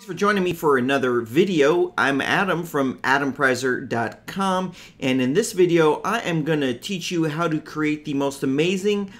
Thanks for joining me for another video. I'm Adam from adampreiser.com and in this video I am going to teach you how to create the most amazing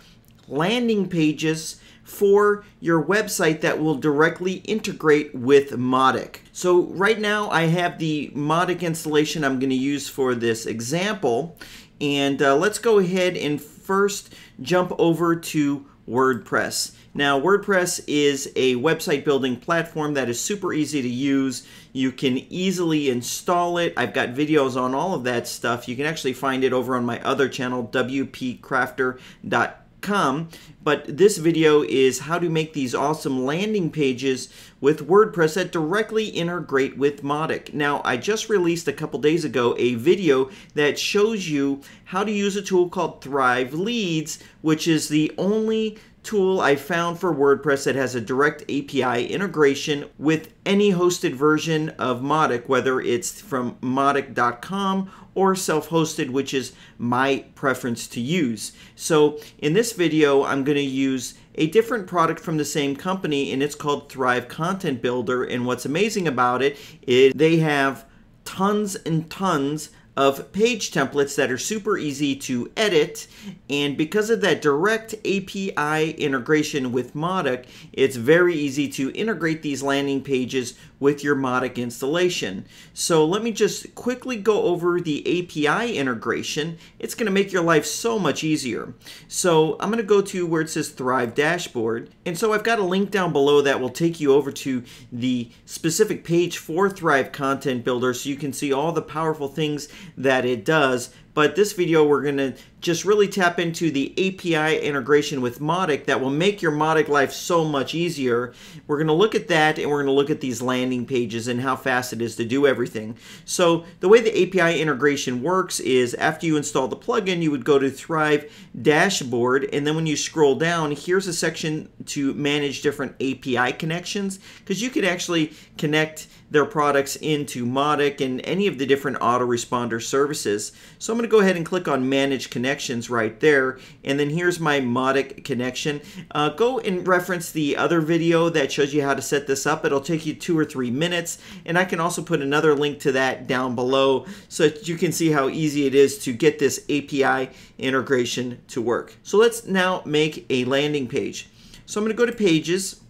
landing pages for your website that will directly integrate with Mautic. So right now I have the Mautic installation I'm going to use for this example and uh, let's go ahead and first jump over to WordPress. Now, WordPress is a website building platform that is super easy to use. You can easily install it. I've got videos on all of that stuff. You can actually find it over on my other channel, wpcrafter.com. Come but this video is how to make these awesome landing pages with WordPress that directly integrate with Mautic. Now, I just released a couple days ago a video that shows you how to use a tool called Thrive Leads, which is the only tool I found for WordPress that has a direct API integration with any hosted version of Mautic, whether it's from Mautic.com or self-hosted, which is my preference to use. So in this video, I'm going to use a different product from the same company, and it's called Thrive Content Builder. And what's amazing about it is they have tons and tons of page templates that are super easy to edit and because of that direct API integration with Mautic it's very easy to integrate these landing pages with your Mautic installation. So let me just quickly go over the API integration. It's going to make your life so much easier. So I'm going to go to where it says Thrive Dashboard. And so I've got a link down below that will take you over to the specific page for Thrive Content Builder so you can see all the powerful things that it does but this video we're going to just really tap into the API integration with Mautic that will make your Mautic life so much easier. We're going to look at that and we're going to look at these landing pages and how fast it is to do everything. So the way the API integration works is after you install the plugin, you would go to Thrive Dashboard and then when you scroll down, here's a section to manage different API connections because you could actually connect their products into Mautic and any of the different autoresponder services. So I'm going to go ahead and click on Manage Connections right there. And then here's my Mautic connection. Uh, go and reference the other video that shows you how to set this up. It'll take you two or three minutes. And I can also put another link to that down below so that you can see how easy it is to get this API integration to work. So let's now make a landing page. So I'm going to go to Pages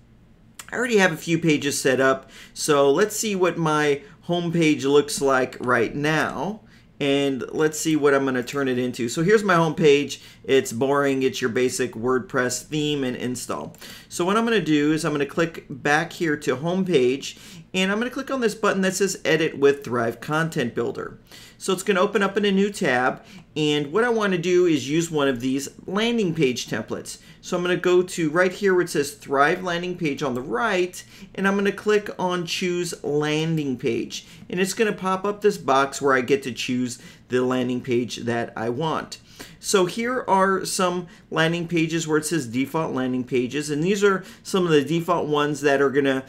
I already have a few pages set up, so let's see what my home page looks like right now. And let's see what I'm going to turn it into. So here's my home page. It's boring. It's your basic WordPress theme and install. So what I'm going to do is I'm going to click back here to home page and I'm going to click on this button that says Edit with Thrive Content Builder. So it's going to open up in a new tab, and what I want to do is use one of these landing page templates. So I'm going to go to right here where it says Thrive Landing Page on the right, and I'm going to click on Choose Landing Page. And it's going to pop up this box where I get to choose the landing page that I want. So here are some landing pages where it says default landing pages, and these are some of the default ones that are going to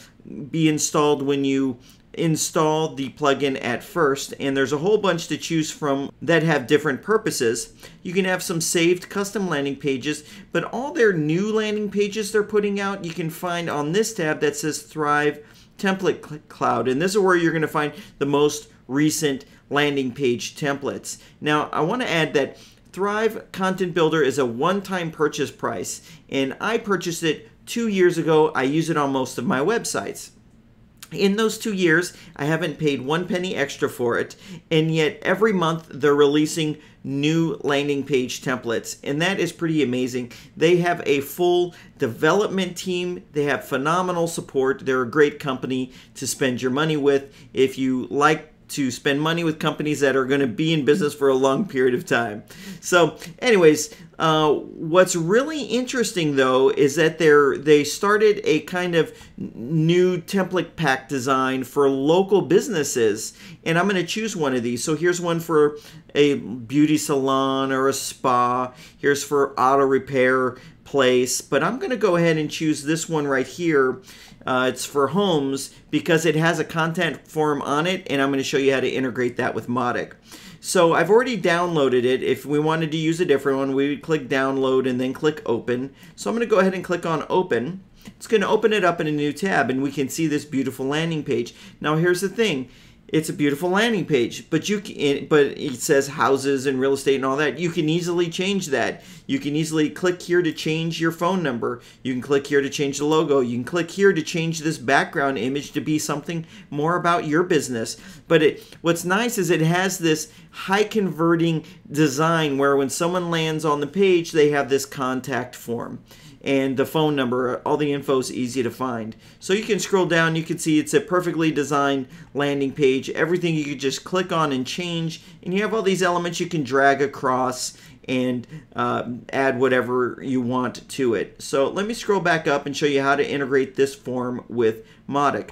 be installed when you install the plugin at first and there's a whole bunch to choose from that have different purposes. You can have some saved custom landing pages, but all their new landing pages they're putting out you can find on this tab that says Thrive Template Cloud and this is where you're going to find the most recent landing page templates. Now I want to add that Thrive Content Builder is a one-time purchase price, and I purchased it two years ago. I use it on most of my websites. In those two years, I haven't paid one penny extra for it, and yet every month they're releasing new landing page templates, and that is pretty amazing. They have a full development team, they have phenomenal support, they're a great company to spend your money with. If you like to spend money with companies that are going to be in business for a long period of time. So, anyways, uh, what's really interesting though is that they're they started a kind of new template pack design for local businesses, and I'm going to choose one of these. So here's one for a beauty salon or a spa. Here's for auto repair place, but I'm going to go ahead and choose this one right here. Uh, it's for homes because it has a content form on it, and I'm going to show you how to integrate that with Mautic. So I've already downloaded it. If we wanted to use a different one, we would click download and then click open. So I'm going to go ahead and click on open. it's going to open it up in a new tab and we can see this beautiful landing page. Now here's the thing. It's a beautiful landing page, but you can, but it says houses and real estate and all that. You can easily change that. You can easily click here to change your phone number. You can click here to change the logo. You can click here to change this background image to be something more about your business. But it, what's nice is it has this high converting design where when someone lands on the page, they have this contact form and the phone number, all the info is easy to find. So you can scroll down, you can see it's a perfectly designed landing page. Everything you could just click on and change, and you have all these elements you can drag across and uh, add whatever you want to it. So let me scroll back up and show you how to integrate this form with Mautic.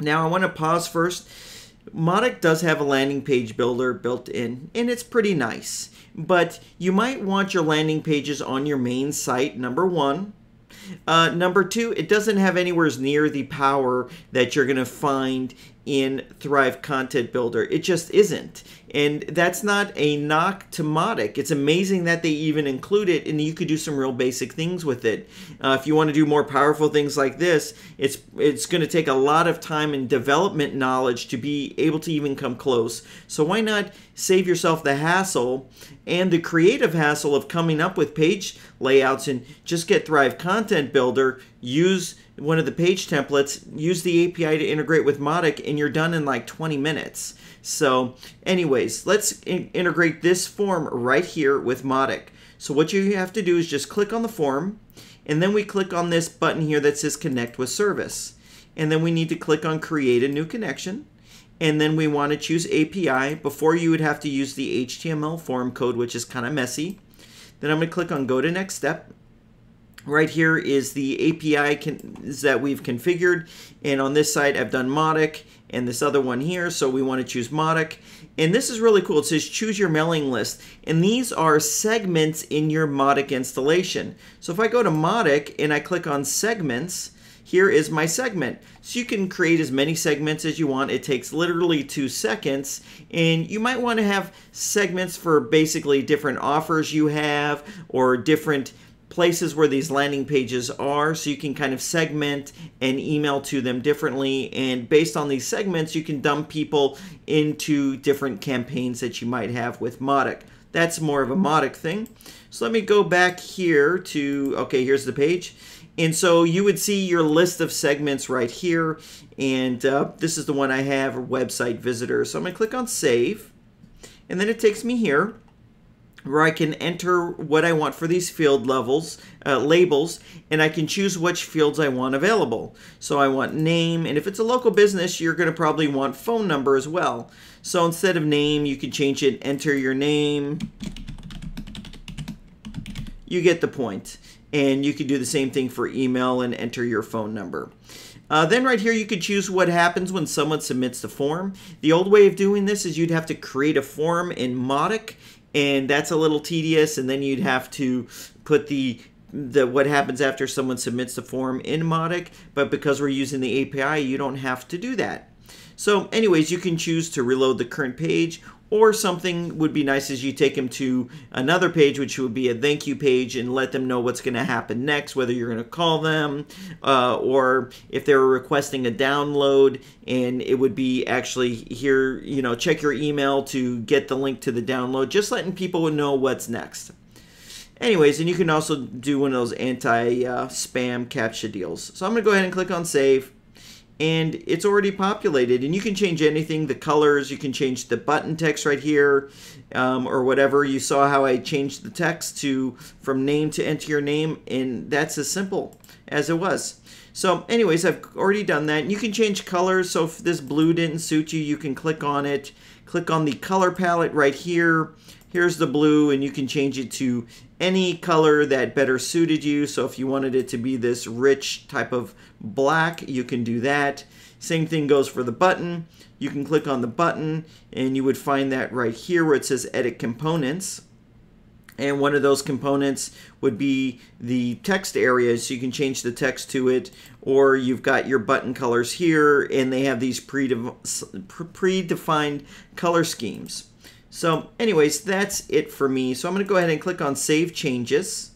Now I want to pause first. Mautic does have a landing page builder built in, and it's pretty nice but you might want your landing pages on your main site, number one. Uh, number two, it doesn't have anywhere near the power that you're going to find in Thrive Content Builder. It just isn't. And that's not a knock to Mautic. It's amazing that they even include it and you could do some real basic things with it. Uh, if you want to do more powerful things like this, it's it's going to take a lot of time and development knowledge to be able to even come close. So why not save yourself the hassle and the creative hassle of coming up with page layouts and just get Thrive Content Builder, use one of the page templates, use the API to integrate with Mautic, and you're done in like 20 minutes. So anyways, let's in integrate this form right here with Mautic. So what you have to do is just click on the form, and then we click on this button here that says Connect with Service. And then we need to click on Create a New Connection. And then we want to choose API. Before you would have to use the HTML form code, which is kind of messy. Then I'm going to click on Go to Next Step Right here is the API that we've configured. And on this side, I've done Mautic and this other one here. So we want to choose Mautic. And this is really cool. It says choose your mailing list. And these are segments in your Mautic installation. So if I go to Mautic and I click on segments, here is my segment. So you can create as many segments as you want. It takes literally two seconds. And you might want to have segments for basically different offers you have or different places where these landing pages are so you can kind of segment and email to them differently and based on these segments you can dump people into different campaigns that you might have with Mautic. That's more of a Mautic thing. So let me go back here to, okay, here's the page. And so you would see your list of segments right here. And uh, this is the one I have, website visitor. So I'm going to click on save. And then it takes me here where I can enter what I want for these field levels, uh, labels, and I can choose which fields I want available. So I want name, and if it's a local business, you're going to probably want phone number as well. So instead of name, you can change it, enter your name. You get the point. And you can do the same thing for email and enter your phone number. Uh, then right here, you could choose what happens when someone submits the form. The old way of doing this is you'd have to create a form in Mautic and that's a little tedious and then you'd have to put the the what happens after someone submits the form in Mautic but because we're using the API, you don't have to do that. So anyways, you can choose to reload the current page or something would be nice is you take them to another page, which would be a thank you page, and let them know what's going to happen next, whether you're going to call them uh, or if they're requesting a download. And it would be actually here, you know, check your email to get the link to the download, just letting people know what's next. Anyways, and you can also do one of those anti-spam uh, CAPTCHA deals. So I'm going to go ahead and click on save and it's already populated and you can change anything the colors you can change the button text right here um, or whatever. You saw how I changed the text to from name to enter your name and that's as simple as it was. So anyways I've already done that. And you can change colors. So if this blue didn't suit you you can click on it. Click on the color palette right here here's the blue and you can change it to any color that better suited you. So if you wanted it to be this rich type of black, you can do that. Same thing goes for the button. You can click on the button and you would find that right here where it says edit components. And one of those components would be the text area, so you can change the text to it, or you've got your button colors here, and they have these predefined color schemes. So anyways, that's it for me. So I'm going to go ahead and click on Save Changes.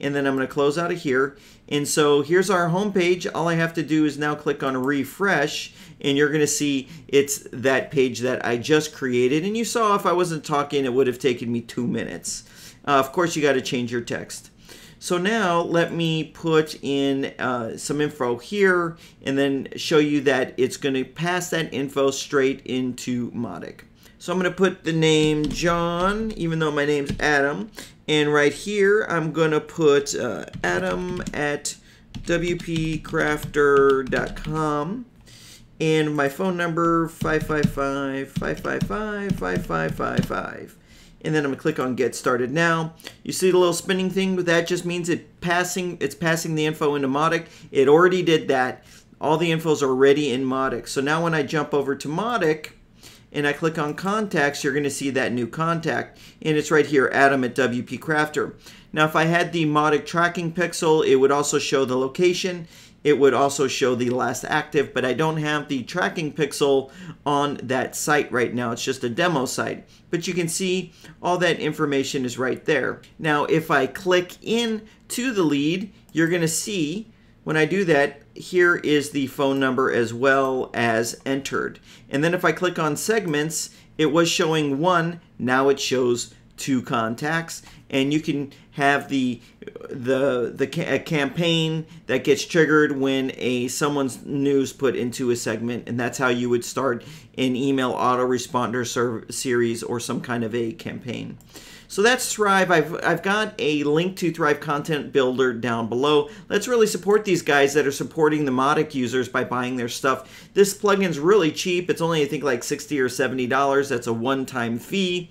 and then I'm going to close out of here. And so here's our home page. All I have to do is now click on refresh and you're going to see it's that page that I just created. And you saw if I wasn't talking, it would have taken me two minutes. Uh, of course, you got to change your text. So now let me put in uh, some info here and then show you that it's going to pass that info straight into Mautic. So I'm going to put the name John, even though my name's Adam. And right here, I'm going to put uh, Adam at wpcrafter.com. And my phone number, 555-555-5555 and then I'm gonna click on get started now. You see the little spinning thing, that just means it passing it's passing the info into Mautic. It already did that. All the infos are already in Mautic. So now when I jump over to Mautic and I click on contacts, you're gonna see that new contact. And it's right here, Adam at WP Crafter. Now if I had the Mautic tracking pixel, it would also show the location it would also show the last active, but I don't have the tracking pixel on that site right now. It's just a demo site. But you can see all that information is right there. Now, if I click in to the lead, you're going to see when I do that, here is the phone number as well as entered. And then if I click on segments, it was showing one, now it shows two contacts. And you can have the the the ca campaign that gets triggered when a someone's news put into a segment. And that's how you would start an email autoresponder series or some kind of a campaign so that's Thrive. I've, I've got a link to Thrive Content Builder down below. Let's really support these guys that are supporting the Mautic users by buying their stuff. This plugin's really cheap. It's only, I think, like 60 or $70. That's a one-time fee.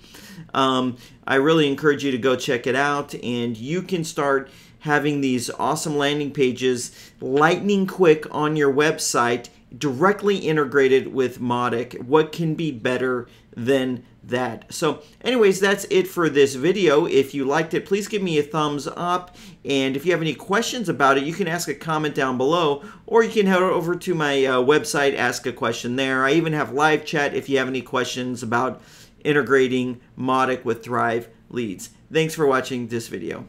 Um, I really encourage you to go check it out, and you can start having these awesome landing pages lightning quick on your website directly integrated with Mautic. What can be better than that? So anyways, that's it for this video. If you liked it, please give me a thumbs up. And if you have any questions about it, you can ask a comment down below, or you can head over to my uh, website, ask a question there. I even have live chat if you have any questions about integrating Mautic with Thrive leads. Thanks for watching this video.